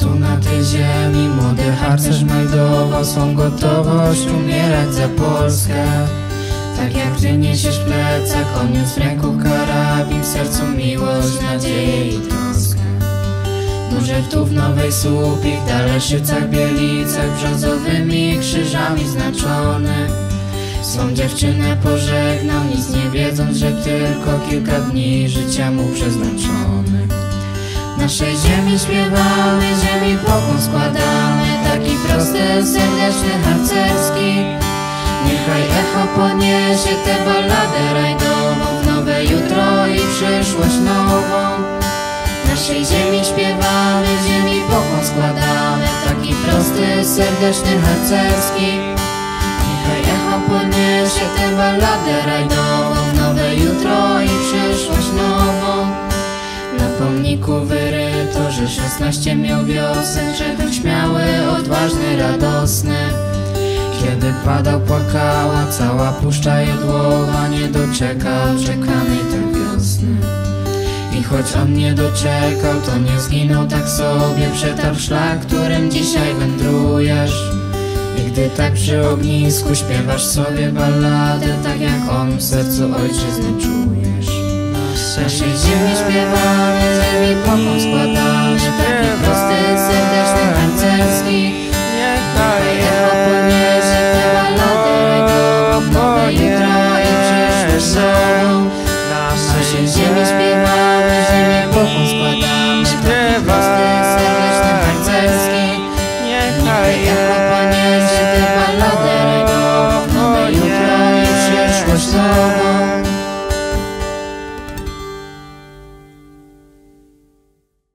Tu na tej ziemi. Młody harcerz meldował swą gotowość umierać za Polskę. Tak jak ty niesiesz plecak, on niósł w ręku karabin W sercu miłość, nadzieję i troskę. Może tu w Nowej Słupich, Daleszycach, Bielicach Brzozowymi krzyżami znaczony Swą dziewczynę pożegnał, nic nie wiedząc, że tylko kilka dni życia mu przeznaczony Naszej ziemi śpiewamy, ziemi pokłon składamy. Taki prosty, serdeczny, harcerski. Niechaj echo poniesie tę balladę rajdową W nowe jutro i przyszłość nową. Naszej ziemi śpiewamy, ziemi pokłon składamy. Taki prosty, serdeczny, harcerski. Niechaj echo poniesie tę balladę rajdową W nowe jutro i przyszłość nową. Na pomniku wyryto, że szesnaście miał wiosen Że był śmiały, odważny, radosny. Kiedy padał, płakała cała puszcza jodłowa Nie doczekał czekanej tej wiosny. I choć on nie doczekał, to nie zginął tak sobie Przetarł szlak, którym dzisiaj wędrujesz. I gdy tak przy ognisku śpiewasz sobie balladę Tak jak on w sercu ojczyzny czujesz Przeszyć ziemi śpiewamy, ziemi pokłon składamy. Taki prosty, serdeczny, tancerski Niech to jest opłynie te balady Nowe jutro i przyszłość nową Przeszyć ziemi śpiewamy, ziemi pokłon składamy. Taki serdeczny, tancerski Niech to jest